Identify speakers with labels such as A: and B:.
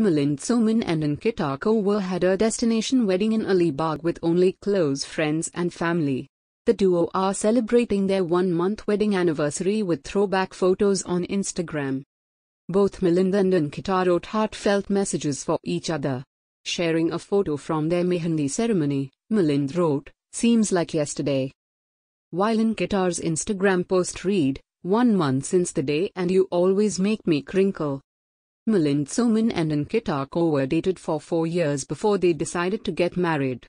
A: Milind Soman and Ankita Konwar had a destination wedding in Alibaug with only close friends and family. The duo are celebrating their one-month wedding anniversary with throwback photos on Instagram. Both Milind and Ankita wrote heartfelt messages for each other. Sharing a photo from their Mehendi ceremony, Milind wrote, Seems like yesterday. While Ankita's Instagram post read, One month since the day and you always make me crinkle. Milind Soman and Ankita Konwar dated for four years before they decided to get married.